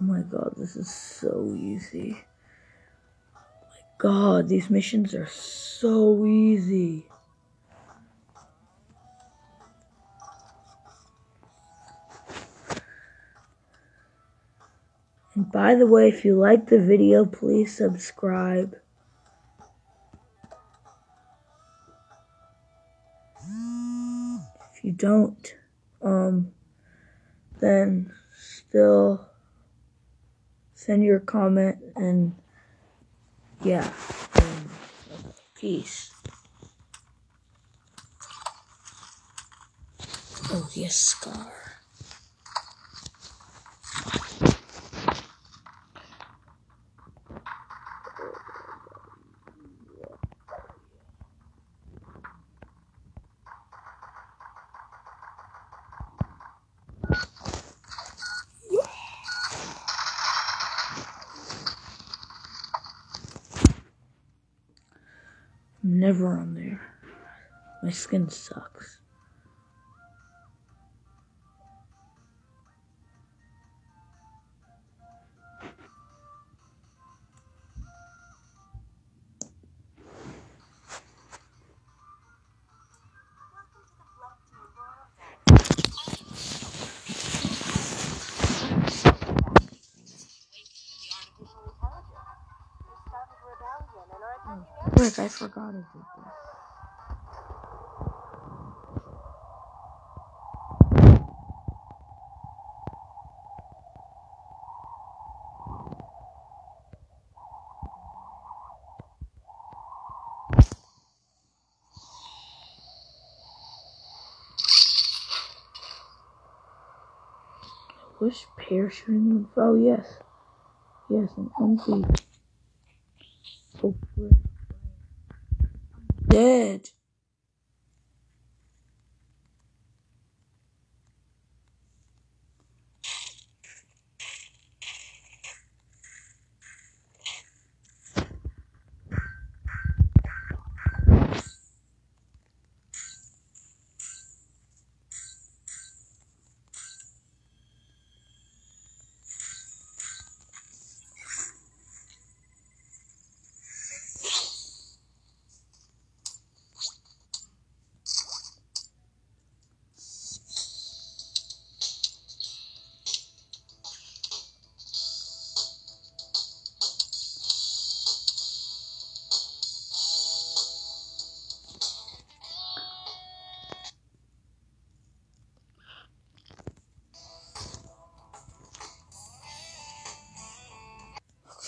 Oh my god, this is so easy. Oh my god, these missions are so easy. And by the way, if you like the video, please subscribe. If you don't, um, then still send your comment and yeah, um, peace. Oh yes, Scar. I'm never on there. My skin sucks. Quick, I forgot about this. Wish parachuting. Oh, yes. Yes, an empty. Oh, frick. Dead.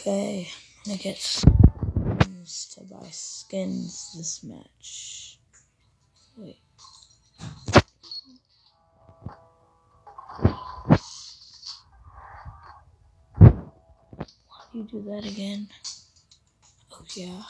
Okay, I'm gonna get skins to buy skins this match. Wait. Why do you do that again? Oh yeah.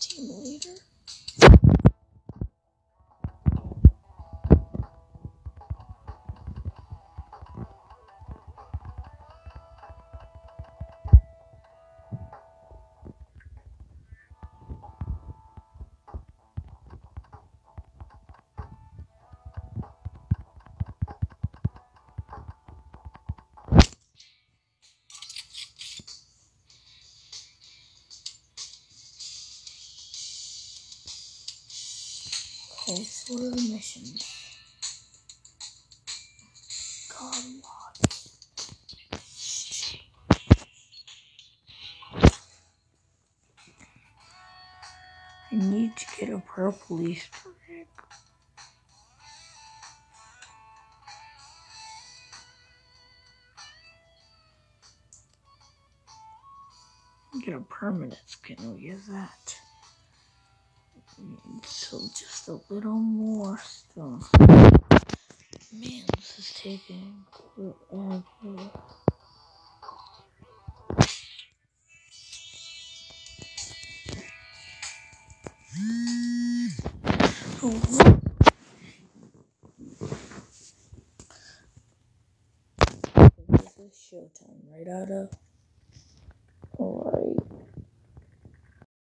Team leader. Okay, are the missions? God? I need to get a purple Easter egg. Get a permanent skin, we'll use that. So just a little more stuff. Man, this is taking forever. Alright. This is showtime, right, Otto? Alright.